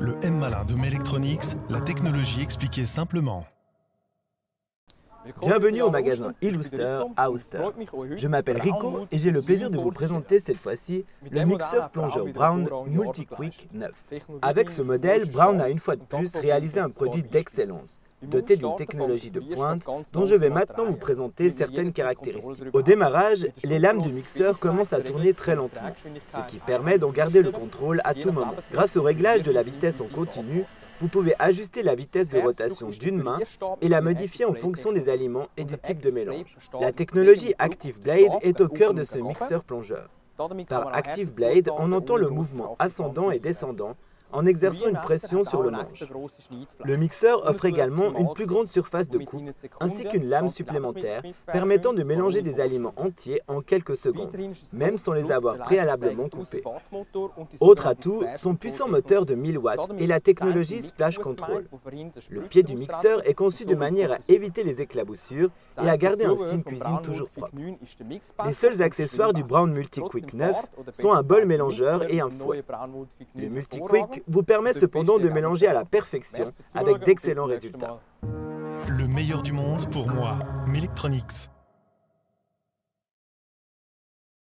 Le M malin de Melectronics, la technologie expliquée simplement. Bienvenue au magasin Illuster Auster. Je m'appelle Rico et j'ai le plaisir de vous présenter cette fois-ci le mixeur plongeur Brown MultiQuick 9. Avec ce modèle, Brown a une fois de plus réalisé un produit d'excellence doté d'une technologie de pointe dont je vais maintenant vous présenter certaines caractéristiques. Au démarrage, les lames du mixeur commencent à tourner très lentement, ce qui permet d'en garder le contrôle à tout moment. Grâce au réglage de la vitesse en continu, vous pouvez ajuster la vitesse de rotation d'une main et la modifier en fonction des aliments et du type de mélange. La technologie Active Blade est au cœur de ce mixeur plongeur. Par Active Blade, on entend le mouvement ascendant et descendant en exerçant une pression sur le manche. Le mixeur offre également une plus grande surface de coupe ainsi qu'une lame supplémentaire permettant de mélanger des aliments entiers en quelques secondes, même sans les avoir préalablement coupés. Autre atout, son puissant moteur de 1000 watts et la technologie Splash Control. Le pied du mixeur est conçu de manière à éviter les éclaboussures et à garder un signe cuisine toujours propre. Les seuls accessoires du Brown MultiQuick 9 sont un bol mélangeur et un fouet. Le Vous permet cependant de mélanger à la perfection avec d'excellents résultats. Le meilleur du monde pour moi, Melectronics.